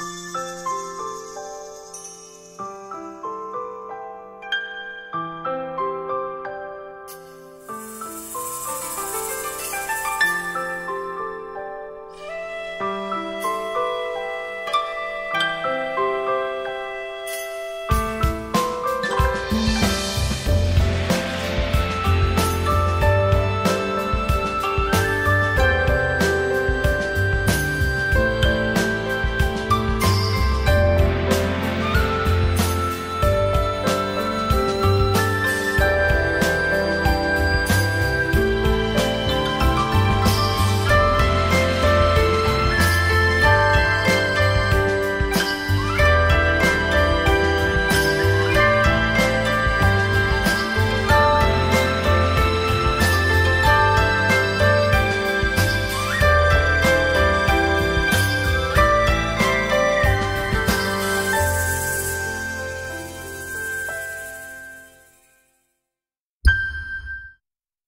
Música